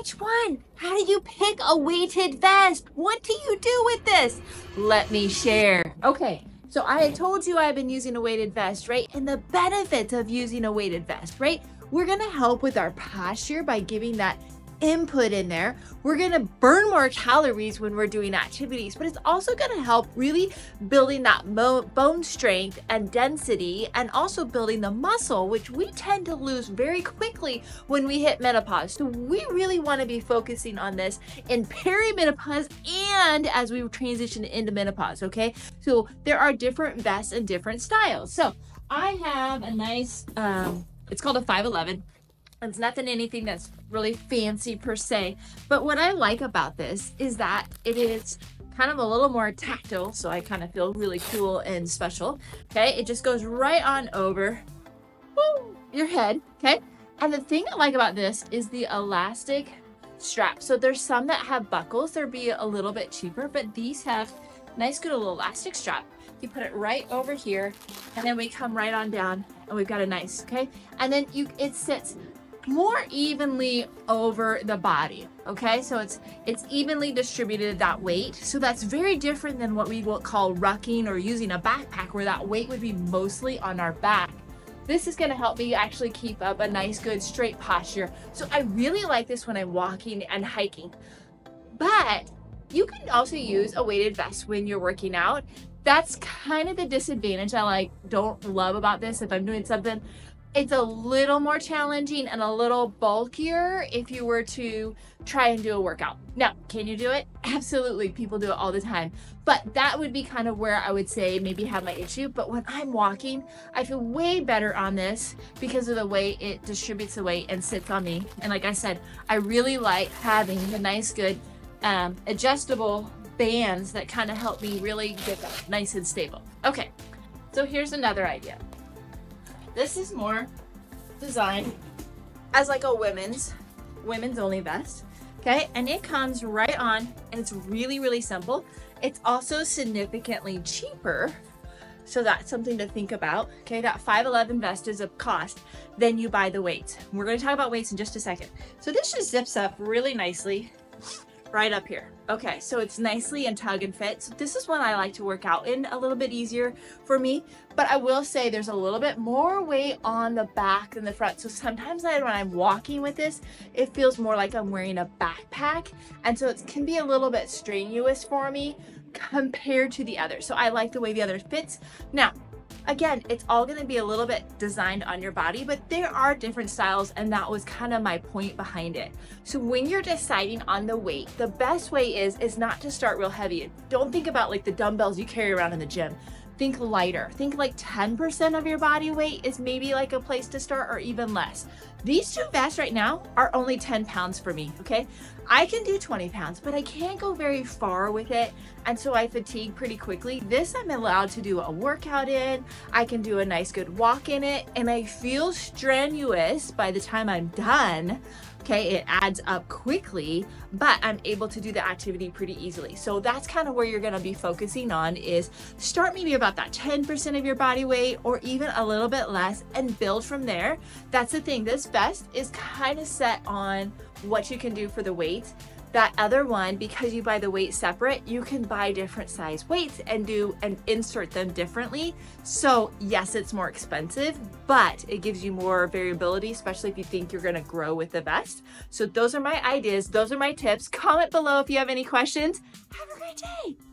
Which one? How do you pick a weighted vest? What do you do with this? Let me share. Okay, so I had told you I've been using a weighted vest, right? And the benefits of using a weighted vest, right? We're gonna help with our posture by giving that input in there. We're going to burn more calories when we're doing activities, but it's also going to help really building that bone strength and density and also building the muscle, which we tend to lose very quickly when we hit menopause. So we really want to be focusing on this in perimenopause and as we transition into menopause, okay? So there are different vests and different styles. So I have a nice, um, it's called a 511. It's nothing anything that's really fancy per se. But what I like about this is that it is kind of a little more tactile. So I kind of feel really cool and special. Okay. It just goes right on over woo, your head. Okay. And the thing I like about this is the elastic strap. So there's some that have buckles. They'll be a little bit cheaper, but these have nice good little elastic strap. You put it right over here and then we come right on down and we've got a nice, okay? And then you it sits more evenly over the body okay? So it's it's evenly distributed that weight. So that's very different than what we will call rucking or using a backpack where that weight would be mostly on our back. This is going to help me actually keep up a nice good straight posture. So i really like this when i'm walking and hiking. But you can also use a weighted vest when you're working out. That's kind of the disadvantage i like don't love about this if i'm doing something it's a little more challenging and a little bulkier if you were to try and do a workout. Now, can you do it? Absolutely. People do it all the time. But that would be kind of where I would say maybe have my issue. But when I'm walking, I feel way better on this because of the way it distributes the weight and sits on me. And like I said, I really like having the nice, good um, adjustable bands that kind of help me really get that nice and stable. Okay, so here's another idea. This is more designed as like a women's, women's only vest. Okay, and it comes right on and it's really, really simple. It's also significantly cheaper. So that's something to think about. Okay, that 511 vest is a cost. Then you buy the weights. We're gonna talk about weights in just a second. So this just zips up really nicely right up here. Okay, so it's nicely and tug and fit. So this is one I like to work out in a little bit easier for me, but I will say there's a little bit more weight on the back than the front. So sometimes I, when I'm walking with this, it feels more like I'm wearing a backpack. And so it can be a little bit strenuous for me compared to the other. So I like the way the other fits. Now, Again, it's all gonna be a little bit designed on your body, but there are different styles and that was kind of my point behind it. So when you're deciding on the weight, the best way is, is not to start real heavy. Don't think about like the dumbbells you carry around in the gym think lighter. Think like 10% of your body weight is maybe like a place to start or even less. These two vests right now are only 10 pounds for me, okay? I can do 20 pounds, but I can't go very far with it. And so I fatigue pretty quickly. This I'm allowed to do a workout in. I can do a nice good walk in it and I feel strenuous by the time I'm done okay it adds up quickly but i'm able to do the activity pretty easily so that's kind of where you're going to be focusing on is start maybe about that 10% of your body weight or even a little bit less and build from there that's the thing this vest is kind of set on what you can do for the weight that other one, because you buy the weight separate, you can buy different size weights and do and insert them differently. So yes, it's more expensive, but it gives you more variability, especially if you think you're gonna grow with the vest. So those are my ideas. Those are my tips. Comment below if you have any questions. Have a great day.